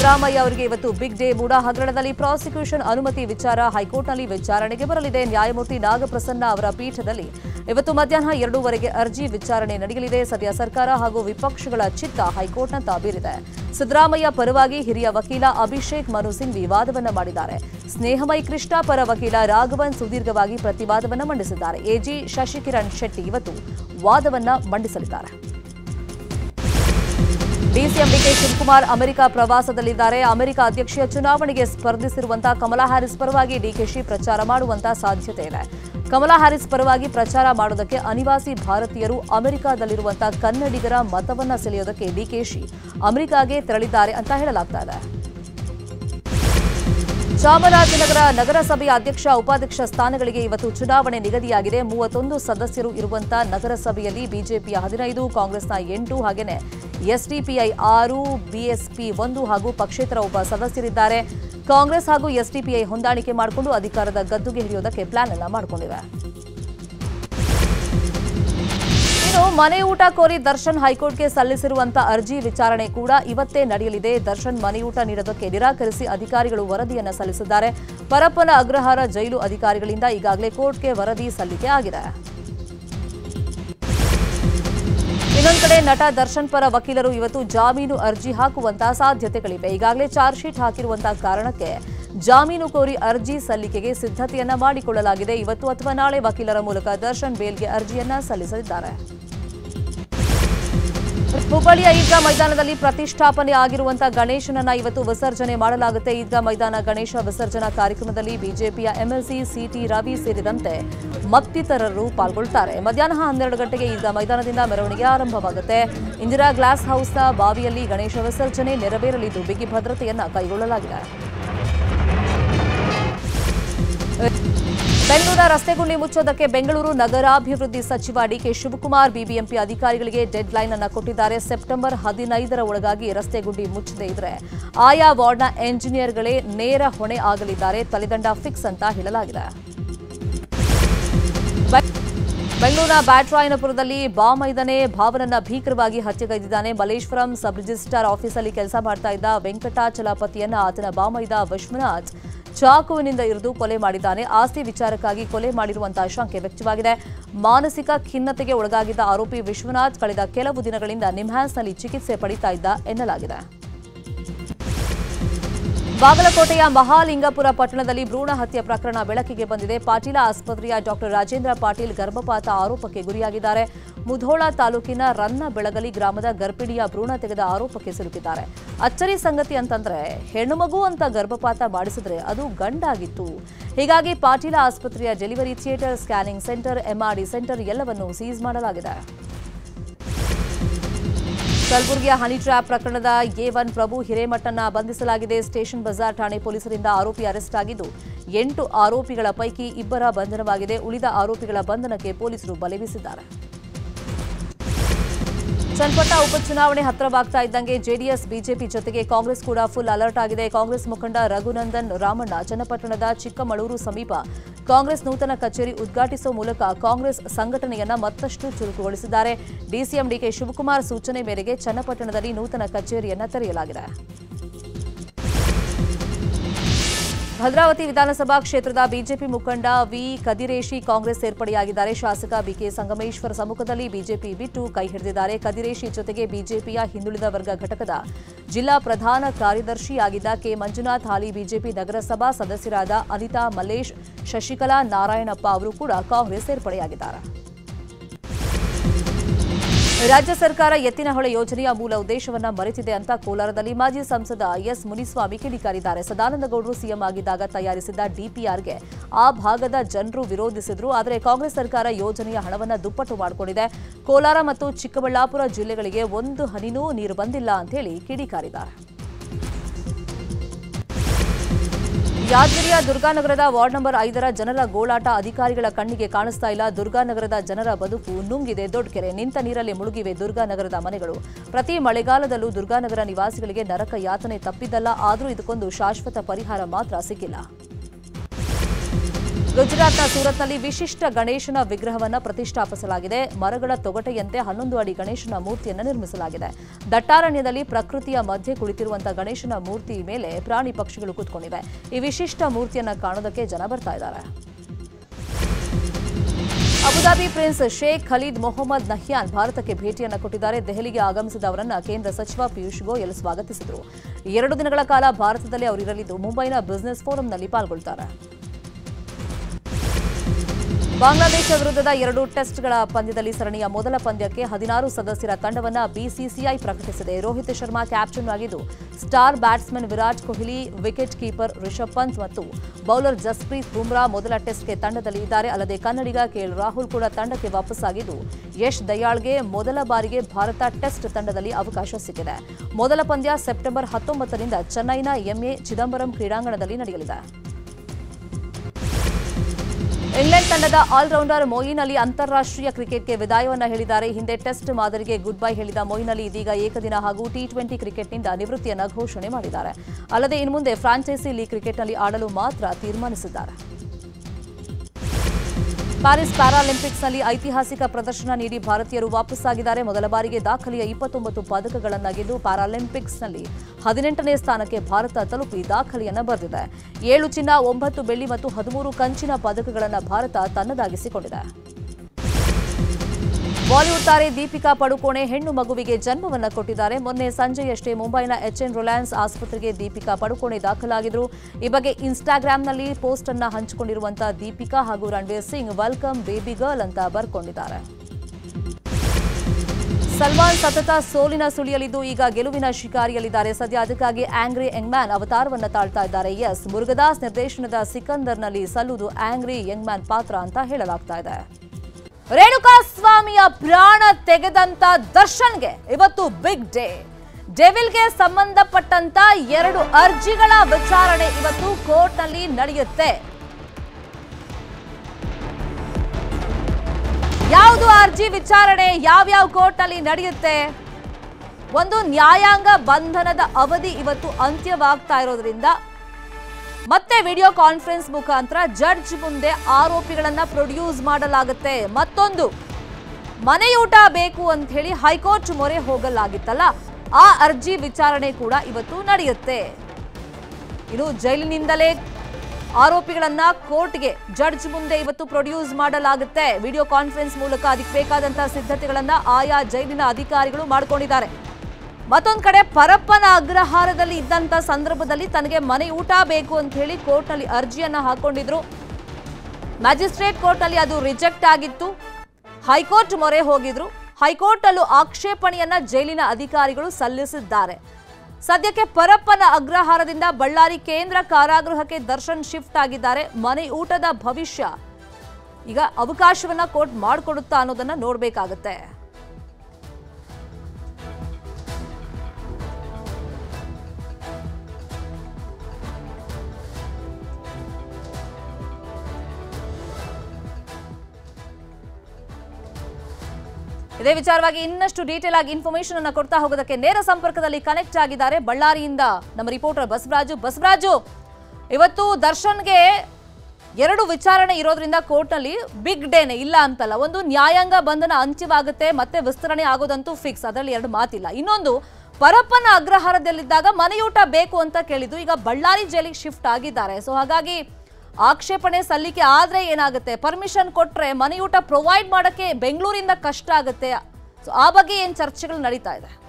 ಸಿದ್ದರಾಮಯ್ಯ ಅವರಿಗೆ ಇವತ್ತು big day ಮೂಡ. ಹಗರಣದಲ್ಲಿ ಪ್ರಾಸಿಕ್ಯೂಷನ್ ಅನುಮತಿ ವಿಚಾರ ಹೈಕೋರ್ಟ್ನಲ್ಲಿ ವಿಚಾರಣೆಗೆ ಬರಲಿದೆ. ನ್ಯಾಯಮೂರ್ತಿ ನಾಗಪ್ರಸನ್ನ ಅವರ ಪೀಠದಲ್ಲಿ ಇವತ್ತು ಮಧ್ಯಾಹ್ನ ಎರಡೂವರೆಗೆ ಅರ್ಜಿ ವಿಚಾರಣೆ ನಡೆಯಲಿದೆ. ಸದ್ಯ ಸರ್ಕಾರ ಹಾಗೂ ವಿಪಕ್ಷಗಳ ಚಿತ್ತ ಹೈಕೋರ್ಟ್ನತ್ತ ಬೀರಿದೆ. ಸಿದ್ದರಾಮಯ್ಯ ಪರವಾಗಿ ಹಿರಿಯ ವಕೀಲ ಅಭಿಷೇಕ್ ಮನು ಸಿಂಗ್ ವಿವಾದವನ್ನು ಮಾಡಿದ್ದಾರೆ. ಸ್ನೇಹಮಯಿ ಕೃಷ್ಣ ಪರ ವಕೀಲ ರಾಘವನ್ ಸುದೀರ್ಘವಾಗಿ ಪ್ರತಿವಾದವನ್ನು ಮಂಡಿಸಿದ್ದಾರೆ. ಎಜಿ ಶಶಿಕಿರಣ್ ಶೆಟ್ಟಿ ಇವತ್ತು ವಾದವನ್ನ ಮಂಡಿಸಲಿದ್ದಾರೆ. ಡಿಸಿಎಂ ಡಿಕೆ ಶಿವಕುಮಾರ್ ಅಮೆರಿಕ ಪ್ರವಾಸದಲ್ಲಿದ್ದಾರೆ. ಅಮೆರಿಕ ಅಧ್ಯಕ್ಷೀಯ ಚುನಾವಣೆಗೆ ಸ್ಪರ್ಧಿಸಿರುವಂತಹ ಕಮಲಾ ಹ್ಯಾರಿಸ್ ಪರವಾಗಿ ಡಿಕೆಶಿ ಪ್ರಚಾರ ಮಾಡುವಂತಹ ಸಾಧ್ಯತೆ ಇದೆ. ಕಮಲಾ ಹ್ಯಾರಿಸ್ ಪರವಾಗಿ ಪ್ರಚಾರ ಮಾಡೋದಕ್ಕೆ ಅನಿವಾಸಿ ಭಾರತೀಯರು ಅಮೆರಿಕದಲ್ಲಿರುವಂತಹ ಕನ್ನಡಿಗರ ಮತವನ್ನ ಸೆಳೆಯೋದಕ್ಕೆ ಡಿಕೆಶಿ ಅಮೆರಿಕಾಗೆ ತೆರಳಿದ್ದಾರೆ ಅಂತ ಹೇಳಲಾಗ್ತಾ ಇದೆ. ಚಾಮರಾಜನಗರ ನಗರಸಭೆಯ ಅಧ್ಯಕ್ಷ ಉಪಾಧ್ಯಕ್ಷ ಸ್ಥಾನಗಳಿಗೆ ಇವತ್ತು ಚುನಾವಣೆ ನಿಗದಿಯಾಗಿದೆ. ಮೂವತ್ತೊಂದು ಸದಸ್ಯರು ಇರುವಂತಹ ನಗರಸಭೆಯಲ್ಲಿ ಬಿಜೆಪಿಯ ಹದಿನೈದು, ಕಾಂಗ್ರೆಸ್ನ ಎಂಟು ಹಾಗೆಯೇ ಎಸ್ಡಿಪಿಐ ಆರು, ಬಿಎಸ್ಪಿ ಒಂದು ಹಾಗೂ ಪಕ್ಷೇತರ ಒಬ್ಬ ಸದಸ್ಯರಿದ್ದಾರೆ. ಕಾಂಗ್ರೆಸ್ ಹಾಗೂ ಎಸ್ಡಿಪಿಐ ಹೊಂದಾಣಿಕೆ ಮಾಡಿಕೊಂಡು ಅಧಿಕಾರದ ಗದ್ದುಗೆ ಹಿಡಿಯೋದಕ್ಕೆ ಪ್ಲಾನ್ ಅನ್ನ ಮಾಡಿಕೊಂಡಿವೆ. ಇನ್ನು ಮನೆ ಊಟ ಕೋರಿ ದರ್ಶನ್ ಹೈಕೋರ್ಟ್ಗೆ ಸಲ್ಲಿಸಿರುವಂತಹ ಅರ್ಜಿ ವಿಚಾರಣೆ ಕೂಡ ಇವತ್ತೇ ನಡೆಯಲಿದೆ. ದರ್ಶನ್ ಮನೆಯೂಟ ನೀಡೋದಕ್ಕೆ ನಿರಾಕರಿಸಿ ಅಧಿಕಾರಿಗಳು ವರದಿಯನ್ನು ಸಲ್ಲಿಸಿದ್ದಾರೆ. ಪರಪ್ಪನ ಅಗ್ರಹಾರ ಜೈಲು ಅಧಿಕಾರಿಗಳಿಂದ ಈಗಾಗಲೇ ಕೋರ್ಟ್ಗೆ ವರದಿ ಸಲ್ಲಿಕೆ ಆಗಿದೆ. ಇನ್ನೊಂದು ಕಡೆ ನಟ ದರ್ಶನ್ ಪರ ವಕೀಲರು ಇವತ್ತು ಜಾಮೀನು ಅರ್ಜಿ ಹಾಕುವಂತಹ ಸಾಧ್ಯತೆಗಳಿವೆ. ಈಗಾಗಲೇ ಚಾರ್ಜ್ ಶೀಟ್ ಹಾಕಿರುವಂತಹ ಕಾರಣಕ್ಕೆ ಜಾಮೀನು ಕೋರಿ ಅರ್ಜಿ ಸಲ್ಲಿಕೆಗೆ ಸಿದ್ಧತೆಯನ್ನ ಮಾಡಿಕೊಳ್ಳಲಾಗಿದೆ. ಇವತ್ತು ಅಥವಾ ನಾಳೆ ವಕೀಲರ ಮೂಲಕ ದರ್ಶನ್ ಬೇಲ್ಗೆ ಅರ್ಜಿಯನ್ನ ಸಲ್ಲಿಸಲಿದ್ದಾರೆ. ಹುಬ್ಬಳ್ಳಿಯ ಈದ್ಗಾ ಮೈದಾನದಲ್ಲಿ ಪ್ರತಿಷ್ಠಾಪನೆ ಆಗಿರುವಂತಹ ಗಣೇಶನನ್ನ ಇವತ್ತು ವಿಸರ್ಜನೆ ಮಾಡಲಾಗುತ್ತೆ. ಈದ್ಗಾ ಮೈದಾನ ಗಣೇಶ ವಿಸರ್ಜನಾ ಕಾರ್ಯಕ್ರಮದಲ್ಲಿ ಬಿಜೆಪಿಯ ಎಂಎಲ್ಸಿ, ಸಿಟಿ ರವಿ ಸೇರಿದಂತೆ ಮತ್ತಿತರರು ಪಾಲ್ಗೊಳ್ಳುತ್ತಾರೆ ಮಧ್ಯಾಹ್ನ ಹನ್ನೆರಡು ಗಂಟೆಗೆ ಈದ್ಗಾ ಮೈದಾನದಿಂದ ಮೆರವಣಿಗೆ ಆರಂಭವಾಗುತ್ತೆ. ಇಂದಿರಾ ಗ್ಲಾಸ್ ಹೌಸ್ನ ಬಾವಿಯಲ್ಲಿ ಗಣೇಶ ವಿಸರ್ಜನೆ ನೆರವೇರಲಿದ್ದು ಬಿಗಿ ಭದ್ರತೆಯನ್ನ ಕೈಗೊಳ್ಳಲಾಗಿದೆ. ಬೆಂಗಳೂರಿನ ರಸ್ತೆ ಗುಂಡಿ ಮುಚ್ಚೋದಕ್ಕೆ ಬೆಂಗಳೂರು ನಗರಾಭಿವೃದ್ಧಿ ಸಚಿವ ಡಿಕೆ ಶಿವಕುಮಾರ್ ಬಿಬಿಎಂಪಿ ಅಧಿಕಾರಿಗಳಿಗೆ ಡೆಡ್ ಲೈನ್ ಅನ್ನು ಕೊಟ್ಟಿದ್ದಾರೆ. ಸೆಪ್ಟೆಂಬರ್ ಹದಿನೈದರ ಒಳಗಾಗಿ ರಸ್ತೆ ಗುಂಡಿ ಮುಚ್ಚದೇ ಇದ್ರೆ ಆಯಾ ವಾರ್ಡ್ನ ಎಂಜಿನಿಯರ್ಗಳೇ ನೇರ ಹೊಣೆ ಆಗಲಿದ್ದಾರೆ. ತಲೆದಂಡ ಫಿಕ್ಸ್ ಅಂತ ಹೇಳಲಾಗಿದೆ. ಬೆಂಗಳೂರಿನ ಬ್ಯಾಟ್ರಾಯನಪುರದಲ್ಲಿ ಬಾಂಬ್ ಐದನೇ ಭಾವನನ್ನ ಭೀಕರವಾಗಿ ಹತ್ಯೆಗೈದಿದ್ದಾನೆ. ಮಲ್ಲೇಶ್ವರಂ ಸಬ್ ರಿಜಿಸ್ಟ್ರಾರ್ ಆಫೀಸಲ್ಲಿ ಕೆಲಸ ಮಾಡ್ತಾ ಇದ್ದ ವೆಂಕಟಾಚಲಪತಿಯನ್ನ ಆತನ ಬಾಮೈದ ವಿಶ್ವನಾಥ್ ಚಾಕುವಿನಿಂದ ಇರಿದು ಕೊಲೆ ಮಾಡಿದ್ದಾನೆ. ಆಸ್ತಿ ವಿಚಾರಕ್ಕಾಗಿ ಕೊಲೆ ಮಾಡಿರುವಂತಹ ಶಂಕೆ ವ್ಯಕ್ತವಾಗಿದೆ. ಮಾನಸಿಕ ಖಿನ್ನತೆಗೆ ಒಳಗಾಗಿದ್ದ ಆರೋಪಿ ವಿಶ್ವನಾಥ್ ಕಳೆದ ಕೆಲವು ದಿನಗಳಿಂದ ನಿಮ್ಹಾನ್ಸ್ನಲ್ಲಿ ಚಿಕಿತ್ಸೆ ಪಡಿತಾ ಇದ್ದ ಎನ್ನಲಾಗಿದೆ. ಬಾಗಲಕೋಟೆಯ ಮಹಾಲಿಂಗಪುರ ಪಟ್ಟಣದಲ್ಲಿ ಭ್ರೂಣ ಹತ್ಯೆ ಪ್ರಕರಣ ಬೆಳಕಿಗೆ ಬಂದಿದೆ. ಪಾಟೀಲ ಆಸ್ಪತ್ರೆಯ ಡಾಕ್ಟರ್ ರಾಜೇಂದ್ರ ಪಾಟೀಲ್ ಗರ್ಭಪಾತ ಆರೋಪಕ್ಕೆ ಗುರಿಯಾಗಿದ್ದಾರೆ. ಮುಧೋಳ ತಾಲೂಕಿನ ರನ್ನ ಬೆಳಗಲಿ ಗ್ರಾಮದ ಗರ್ಭಿಣಿಯ ಭ್ರೂಣ ತೆಗೆದ ಆರೋಪಕ್ಕೆ ಸಿಲುಕಿದ್ದಾರೆ. ಅಚ್ಚರಿ ಸಂಗತಿ ಅಂತಂದ್ರೆ ಹೆಣ್ಣುಮಗು ಅಂತ ಗರ್ಭಪಾತ ಮಾಡಿಸಿದ್ರೆ ಅದು ಗಂಡಾಗಿತ್ತು. ಹೀಗಾಗಿ ಪಾಟೀಲ ಆಸ್ಪತ್ರೆಯ delivery theatre scanning centre MRD centre ಎಲ್ಲವನ್ನೂ ಸೀಸ್ ಮಾಡಲಾಗಿದೆ. ಕಲಬುರಗಿಯ ಹನಿ ಟ್ರ್ಯಾಪ್ ಪ್ರಕರಣದ ಎ ಒನ್ ಪ್ರಭು ಹಿರೇಮಠನ್ನ ಬಂಧಿಸಲಾಗಿದೆ. ಸ್ಟೇಷನ್ ಬಜಾರ್ ಠಾಣೆ ಪೊಲೀಸರಿಂದ ಆರೋಪಿ ಅರೆಸ್ಟ್ ಆಗಿದ್ದು, ಎಂಟು ಆರೋಪಿಗಳ ಪೈಕಿ ಇಬ್ಬರ ಬಂಧನವಾಗಿದೆ. ಉಳಿದ ಆರೋಪಿಗಳ ಬಂಧನಕ್ಕೆ ಪೊಲೀಸರು ಬಲೆ ಬೀಸಿದ್ದಾರೆ. ಚನ್ನಪಟ್ಟ ಉಪಚುನಾವಣೆ ಹತ್ತಿರವಾಗ್ತಾ ಇದ್ದಂಗೆ ಜೆಡಿಎಸ್, ಬಿಜೆಪಿ ಜೊತೆಗೆ ಕಾಂಗ್ರೆಸ್ ಕೂಡ ಫುಲ್ ಅಲರ್ಟ್ ಆಗಿದೆ. ಕಾಂಗ್ರೆಸ್ ಮುಖಂಡ ರಘುನಂದನ್ ರಾಮಣ್ಣ, ಚನ್ನಪಟ್ಟಣದ ಚಿಕ್ಕಮಳೂರು ಸಮೀಪ ಕಾಂಗ್ರೆಸ್ ನೂತನ ಕಚೇರಿ ಉದ್ಘಾಟಿಸುವ ಮೂಲಕ ಕಾಂಗ್ರೆಸ್ ಸಂಘಟನೆಯನ್ನ ಮತ್ತಷ್ಟು ಚುರುಕುಗೊಳಿಸಿದ್ದಾರೆ. ಡಿಸಿಎಂ ಡಿಕೆ ಶಿವಕುಮಾರ್ ಸೂಚನೆ ಮೇರೆಗೆ ಚನ್ನಪಟ್ಟಣದಲ್ಲಿ ನೂತನ ಕಚೇರಿಯನ್ನ ತೆರೆಯಲಾಗಿದೆ. ಭದ್ರಾವತಿ ವಿಧಾನಸಭಾ ಕ್ಷೇತ್ರದ ಬಿಜೆಪಿ ಮುಖಂಡ ವಿ ಕದಿರೇಶಿ ಕಾಂಗ್ರೆಸ್ ಸೇರ್ಪಡೆಯಾಗಿದ್ದಾರೆ. ಶಾಸಕ ಬಿಕೆ ಸಂಗಮೇಶ್ವರ ಸಮ್ಮುಖದಲ್ಲಿ ಬಿಜೆಪಿ ಬಿಟ್ಟು ಕೈ ಹಿಡಿದಿದ್ದಾರೆ. ಕದಿರೇಶಿ ಜೊತೆಗೆ ಬಿಜೆಪಿಯ ಹಿಂದುಳಿದ ವರ್ಗ ಘಟಕದ ಜಿಲ್ಲಾ ಪ್ರಧಾನ ಕಾರ್ಯದರ್ಶಿಯಾಗಿದ್ದ ಕೆ ಮಂಜುನಾಥ್, ಹಾಲಿ ಬಿಜೆಪಿ ನಗರಸಭಾ ಸದಸ್ಯರಾದ ಅನಿತಾ ಮಲ್ಲೇಶ್, ಶಶಿಕಲಾ ನಾರಾಯಣಪ್ಪ ಅವರು ಕೂಡ ಕಾಂಗ್ರೆಸ್ ಸೇರ್ಪಡೆಯಾಗಿದ್ದಾರೆ. ರಾಜ್ಯ ಸರ್ಕಾರ ಎತ್ತಿನಹೊಳೆ ಯೋಜನೆಯ ಮೂಲ ಉದ್ದೇಶವನ್ನ ಮರೆತಿದೆ ಅಂತ ಕೋಲಾರದಲ್ಲಿ ಮಾಜಿ ಸಂಸದ ಎಸ್ ಮುನಿಸ್ವಾಮಿ ಕಿಡಿಕಾರಿದ್ದಾರೆ. ಸದಾನಂದಗೌಡರು ಸಿಎಂ ಆಗಿದ್ದಾಗ ತಯಾರಿಸಿದ್ದ ಡಿಪಿಆರ್ಗೆ ಆ ಭಾಗದ ಜನರು ವಿರೋಧಿಸಿದ್ರು. ಆದರೆ ಕಾಂಗ್ರೆಸ್ ಸರ್ಕಾರ ಯೋಜನೆಯ ಹಣವನ್ನ ದುಪ್ಪಟ್ಟು ಮಾಡಿಕೊಂಡಿದೆ. ಕೋಲಾರ ಮತ್ತು ಚಿಕ್ಕಬಳ್ಳಾಪುರ ಜಿಲ್ಲೆಗಳಿಗೆ ಒಂದು ಹನಿನೂ ನೀರು ಬಂದಿಲ್ಲ ಅಂತ ಹೇಳಿ ಕಿಡಿಕಾರಿದ್ದಾರೆ. ಯಾದಗಿರಿಯ ದುರ್ಗಾನಗರದ ವಾರ್ಡ್ ನಂಬರ್ ಐದರ ಜನರ ಗೋಳಾಟ ಅಧಿಕಾರಿಗಳ ಕಣ್ಣಿಗೆ ಕಾಣಿಸ್ತಾ ಇಲ್ಲ. ದುರ್ಗಾನಗರದ ಜನರ ಬದುಕು ನುಂಗಿದೆ. ದೊಡ್ಡಕೆರೆ ನಿಂತ ನೀರಲ್ಲಿ ಮುಳುಗಿವೆ ದುರ್ಗಾನಗರದ ಮನೆಗಳು. ಪ್ರತಿ ಮಳೆಗಾಲದಲ್ಲೂ ದುರ್ಗಾನಗರ ನಿವಾಸಿಗಳಿಗೆ ನರಕ ಯಾತನೆ ತಪ್ಪಿದ್ದಲ್ಲ. ಆದರೂ ಇದಕ್ಕೊಂದು ಶಾಶ್ವತ ಪರಿಹಾರ ಮಾತ್ರ ಸಿಕ್ಕಿಲ್ಲ. ಗುಜರಾತ್ನ ಸೂರತ್ನಲ್ಲಿ ವಿಶಿಷ್ಟ ಗಣೇಶನ ವಿಗ್ರಹವನ್ನು ಪ್ರತಿಷ್ಠಾಪಿಸಲಾಗಿದೆ. ಮರಗಳ ತೊಗಟೆಯಂತೆ ಹನ್ನೊಂದು ಅಡಿ ಗಣೇಶನ ಮೂರ್ತಿಯನ್ನು ನಿರ್ಮಿಸಲಾಗಿದೆ. ದಟ್ಟಾರಣ್ಯದಲ್ಲಿ ಪ್ರಕೃತಿಯ ಮಧ್ಯೆ ಕುಳಿತಿರುವಂತಹ ಗಣೇಶನ ಮೂರ್ತಿ ಮೇಲೆ ಪ್ರಾಣಿ ಪಕ್ಷಿಗಳು ಕೂತ್ಕೊಂಡಿವೆ. ಈ ವಿಶಿಷ್ಟ ಮೂರ್ತಿಯನ್ನು ಕಾಣೋದಕ್ಕೆ ಜನ ಬರ್ತಾ ಇದ್ದಾರೆ. Abu Dhabi prince Sheikh Khalid Mohammed Nahyan ಭಾರತಕ್ಕೆ ಭೇಟಿಯನ್ನು ಕೊಟ್ಟಿದ್ದಾರೆ. ದೆಹಲಿಗೆ ಆಗಮಿಸಿದ ಅವರನ್ನು ಕೇಂದ್ರ ಸಚಿವ ಪಿಯೂಷ್ ಗೋಯಲ್ ಸ್ವಾಗತಿಸಿದರು. ಎರಡು ದಿನಗಳ ಕಾಲ ಭಾರತದಲ್ಲಿ ಅವರಿರಲಿದ್ದು ಮುಂಬೈನ ಬಿಸಿನೆಸ್ ಫೋರಂನಲ್ಲಿ ಪಾಲ್ಗೊಳ್ತಾರೆ. ಬಾಂಗ್ಲಾದೇಶ ವಿರುದ್ಧದ ಎರಡು ಟೆಸ್ಟ್ಗಳ ಪಂದ್ಯದಲ್ಲಿ ಸರಣಿಯ ಮೊದಲ ಪಂದ್ಯಕ್ಕೆ ಹದಿನಾರು ಸದಸ್ಯರ ತಂಡವನ್ನು ಬಿಸಿಸಿಐ ಪ್ರಕಟಿಸಿದೆ. ರೋಹಿತ್ ಶರ್ಮಾ ಕ್ಯಾಪ್ಟನ್ ಆಗಿದ್ದು, star batsman Virat Kohli, wicket keeper Rishabh Pant ಮತ್ತು ಬೌಲರ್ ಜಸ್ಪ್ರೀತ್ ಬುಮ್ರಾ ಮೊದಲ ಟೆಸ್ಟ್ಗೆ ತಂಡದಲ್ಲಿ ಇದ್ದಾರೆ. ಅಲ್ಲದೆ ಕನ್ನಡಿಗ ಕೆಎಲ್ ರಾಹುಲ್ ಕೂಡ ತಂಡಕ್ಕೆ ವಾಪಸ್ಸಾಗಿದ್ದು ಯಶ್ ದಯಾಳ್ಗೆ ಮೊದಲ ಬಾರಿಗೆ ಭಾರತ ಟೆಸ್ಟ್ ತಂಡದಲ್ಲಿ ಅವಕಾಶ ಸಿಕ್ಕಿದೆ. ಮೊದಲ ಪಂದ್ಯ ಸೆಪ್ಟೆಂಬರ್ ಹತ್ತೊಂಬತ್ತರಿಂದ ಚೆನ್ನೈನ ಎಂಎ ಚಿದಂಬರಂ ಕ್ರೀಡಾಂಗಣದಲ್ಲಿ ನಡೆಯಲಿದೆ. ಇಂಗ್ಲೆಂಡ್ ತಂಡದ ಆಲ್ರೌಂಡರ್ ಮೊಯಿನ್ ಅಲಿ ಅಂತಾರಾಷ್ಟ್ರೀಯ ಕ್ರಿಕೆಟ್ಗೆ ವಿದಾಯವನ್ನ ಹೇಳಿದ್ದಾರೆ. ಹಿಂದೆ ಟೆಸ್ಟ್ ಮಾದರಿಗೆ ಗುಡ್ ಬೈ ಹೇಳಿದ ಮೊಯಿನ್ ಅಲಿ ಇದೀಗ ಏಕದಿನ ಹಾಗೂ ಟಿ ಟ್ವೆಂಟಿ ಕ್ರಿಕೆಟ್ನಿಂದ ನಿವೃತ್ತಿಯನ್ನು ಘೋಷಣೆ ಮಾಡಿದ್ದಾರೆ. ಅಲ್ಲದೆ ಇನ್ನು ಮುಂದೆ ಫ್ರಾಂಚೈಸಿ ಲೀಗ್ ಕ್ರಿಕೆಟ್ನಲ್ಲಿ ಆಡಲು ಮಾತ್ರ ತೀರ್ಮಾನಿಸಿದ್ದಾರೆ. ಪ್ಯಾರಿಸ್ ಪ್ಯಾರಾಲಿಂಪಿಕ್ಸ್ನಲ್ಲಿ ಐತಿಹಾಸಿಕ ಪ್ರದರ್ಶನ ನೀಡಿ ಭಾರತೀಯರು ವಾಪಸ್ಸಾಗಿದ್ದಾರೆ. ಮೊದಲ ಬಾರಿಗೆ ದಾಖಲೆಯ ಇಪ್ಪತ್ತೊಂಬತ್ತು ಪದಕಗಳನ್ನು ಗೆದ್ದು ಪ್ಯಾರಾಲಿಂಪಿಕ್ಸ್ನಲ್ಲಿ ಹದಿನೆಂಟನೇ ಸ್ಥಾನಕ್ಕೆ ಭಾರತ ತಲುಪಿ ದಾಖಲೆಯನ್ನು ಬರೆದಿದೆ. ಏಳು ಚಿನ್ನ, ಒಂಬತ್ತು ಬೆಳ್ಳಿ ಮತ್ತು ಹದಿಮೂರು ಕಂಚಿನ ಪದಕಗಳನ್ನು ಭಾರತ ತನ್ನದಾಗಿಸಿಕೊಂಡಿದೆ. ಬಾಲಿವುಡ್ ತಾರೆ ದೀಪಿಕಾ ಪಡುಕೋಣೆ ಹೆಣ್ಣು ಮಗುವಿಗೆ ಜನ್ಮವನ್ನ ಕೊಟ್ಟಿದ್ದಾರೆ. ಮೊನ್ನೆ ಸಂಜೆಯಷ್ಟೇ ಮುಂಬೈನ ಎಚ್ಎನ್ ರಿಲಯನ್ಸ್ ಆಸ್ಪತ್ರೆಗೆ ದೀಪಿಕಾ ಪಡುಕೋಣೆ ದಾಖಲಾಗಿದ್ರು. ಈ ಬಗ್ಗೆ ಇನ್ಸ್ಟಾಗ್ರಾಂನಲ್ಲಿ ಪೋಸ್ಟ್ ಅನ್ನ ಹಂಚಿಕೊಂಡಿರುವಂತಹ ದೀಪಿಕಾ ಹಾಗೂ Ranveer Singh welcome baby girl ಅಂತ ಬರ್ಕೊಂಡಿದ್ದಾರೆ. ಸಲ್ಮಾನ್ ಸತತ ಸೋಲಿನ ಸುಳಿಯಲಿದ್ದು ಈಗ ಗೆಲುವಿನ ಶಿಕಾರಿಯಲ್ಲಿದ್ದಾರೆ. ಸದ್ಯ ಅದಕ್ಕಾಗಿ ಆಂಗ್ರಿ ಯಂಗ್ಮ್ಯಾನ್ ಅವತಾರವನ್ನ ತಾಳ್ತಾ ಇದ್ದಾರೆ. ಎಸ್ ಮುರುಗದಾಸ್ ನಿರ್ದೇಶನದ ಸಿಕಂದರ್ನಲ್ಲಿ ಸಲ್ಲುವುದು ಆಂಗ್ರಿ ಯಂಗ್ಮ್ಯಾನ್ ಪಾತ್ರ ಅಂತ ಹೇಳಲಾಗ್ತಾ ಇದೆ. ರೇಣುಕಾ ಸ್ವಾಮಿಯ ಪ್ರಾಣ ತೆಗೆದಂತ ದರ್ಶನ್ಗೆ ಇವತ್ತು ಬಿಗ್ ಡೇ. ಡೆವಿಲ್ಗೆ ಸಂಬಂಧಪಟ್ಟಂತ ಎರಡು ಅರ್ಜಿಗಳ ವಿಚಾರಣೆ ಇವತ್ತು ಕೋರ್ಟ್ನಲ್ಲಿ ನಡೆಯುತ್ತೆ. ಯಾವುದು ಅರ್ಜಿ ವಿಚಾರಣೆ ಯಾವ್ಯಾವ ಕೋರ್ಟ್ನಲ್ಲಿ ನಡೆಯುತ್ತೆ? ಒಂದು ನ್ಯಾಯಾಂಗ ಬಂಧನದ ಅವಧಿ ಇವತ್ತು ಅಂತ್ಯವಾಗ್ತಾ ಇರೋದ್ರಿಂದ ಮತ್ತೆ ವಿಡಿಯೋ ಕಾನ್ಫರೆನ್ಸ್ ಮುಖಾಂತರ ಜಡ್ಜ್ ಮುಂದೆ ಆರೋಪಿಗಳನ್ನ ಪ್ರೊಡ್ಯೂಸ್ ಮಾಡಲಾಗುತ್ತೆ. ಮತ್ತೊಂದು, ಮನೆಯೂಟ ಬೇಕು ಅಂತ ಹೇಳಿ ಹೈಕೋರ್ಟ್ ಮೊರೆ ಹೋಗಲಾಗಿತ್ತಲ್ಲ, ಆ ಅರ್ಜಿ ವಿಚಾರಣೆ ಕೂಡ ಇವತ್ತು ನಡೆಯುತ್ತೆ. ಇನ್ನು ಜೈಲಿನಿಂದಲೇ ಆರೋಪಿಗಳನ್ನ ಕೋರ್ಟ್ಗೆ ಜಡ್ಜ್ ಮುಂದೆ ಇವತ್ತು ಪ್ರೊಡ್ಯೂಸ್ ಮಾಡಲಾಗುತ್ತೆ. ವಿಡಿಯೋ ಕಾನ್ಫರೆನ್ಸ್ ಮೂಲಕ ಅದಕ್ಕೆ ಬೇಕಾದಂತಹ ಸಿದ್ಧತೆಗಳನ್ನ ಆಯಾ ಜೈಲಿನ ಅಧಿಕಾರಿಗಳು ಮಾಡ್ಕೊಂಡಿದ್ದಾರೆ. ಮತ್ತೊಂದ್ ಕಡೆ ಪರಪ್ಪನ ಅಗ್ರಹಾರದಲ್ಲಿ ಇದ್ದಂತ ಸಂದರ್ಭದಲ್ಲಿ ತನಗೆ ಮನೆ ಊಟ ಬೇಕು ಅಂತ ಹೇಳಿ ಕೋರ್ಟ್ನಲ್ಲಿ ಅರ್ಜಿಯನ್ನ ಹಾಕೊಂಡಿದ್ರು. ಮ್ಯಾಜಿಸ್ಟ್ರೇಟ್ ಕೋರ್ಟ್ನಲ್ಲಿ ಅದು ರಿಜೆಕ್ಟ್ ಆಗಿತ್ತು. ಹೈಕೋರ್ಟ್ ಮೊರೆ ಹೋಗಿದ್ರು. ಹೈಕೋರ್ಟ್ ಅಲ್ಲೂ ಆಕ್ಷೇಪಣೆಯನ್ನ ಜೈಲಿನ ಅಧಿಕಾರಿಗಳು ಸಲ್ಲಿಸಿದ್ದಾರೆ. ಸದ್ಯಕ್ಕೆ ಪರಪ್ಪನ ಅಗ್ರಹಾರದಿಂದ ಬಳ್ಳಾರಿ ಕೇಂದ್ರ ಕಾರಾಗೃಹಕ್ಕೆ ದರ್ಶನ್ ಶಿಫ್ಟ್ ಆಗಿದ್ದಾರೆ. ಮನೆ ಊಟದ ಭವಿಷ್ಯ ಈಗ ಅವಕಾಶವನ್ನ ಕೋರ್ಟ್ ಮಾಡಿಕೊಡುತ್ತಾ ಅನ್ನೋದನ್ನ ನೋಡ್ಬೇಕಾಗತ್ತೆ. ಇದೇ ವಿಚಾರವಾಗಿ ಇನ್ನಷ್ಟು ಡೀಟೇಲ್ ಆಗಿ ಇನ್ಫಾರ್ಮೇಶನ್ ಅನ್ನು ಕೊಡ್ತಾ ಹೋಗೋದಕ್ಕೆ ನೇರ ಸಂಪರ್ಕದಲ್ಲಿ ಕನೆಕ್ಟ್ ಆಗಿದ್ದಾರೆ ಬಳ್ಳಾರಿಯಿಂದ ನಮ್ಮ ರಿಪೋರ್ಟರ್ ಬಸವರಾಜು. ಬಸವರಾಜು, ಇವತ್ತು ದರ್ಶನ್ಗೆ ಎರಡು ವಿಚಾರಣೆ ಇರೋದ್ರಿಂದ ಕೋರ್ಟ್ನಲ್ಲಿ ಬಿಗ್ ಡೇನೆ ಇಲ್ಲ ಅಂತಲ್ಲ. ಒಂದು ನ್ಯಾಯಾಂಗ ಬಂಧನ ಅಂತ್ಯವಾಗುತ್ತೆ, ಮತ್ತೆ ವಿಸ್ತರಣೆ ಆಗೋದಂತೂ ಫಿಕ್ಸ್ ಅದರಲ್ಲಿ ಎರಡು ಮಾತಿಲ್ಲ. ಇನ್ನೊಂದು, ಪರಪ್ಪನ ಅಗ್ರಹಾರದಲ್ಲಿದ್ದಾಗ ಮನೆಯೂಟ ಬೇಕು ಅಂತ ಕೇಳಿದ್ದು ಈಗ ಬಳ್ಳಾರಿ ಜೈಲಿಗೆ ಶಿಫ್ಟ್ ಆಗಿದ್ದಾರೆ. ಸೊ ಹಾಗಾಗಿ ಆಕ್ಷೇಪಣೆ ಸಲ್ಲಿಕೆ ಆದರೆ ಏನಾಗುತ್ತೆ? ಪರ್ಮಿಷನ್ ಕೊಟ್ಟರೆ ಮನೆಯೂಟ ಪ್ರೊವೈಡ್ ಮಾಡೋಕ್ಕೆ ಬೆಂಗಳೂರಿಂದ ಕಷ್ಟ ಆಗುತ್ತೆ. ಸೊ ಆ ಬಗ್ಗೆ ಏನು ಚರ್ಚೆಗಳು ನಡೀತಾ ಇದೆ?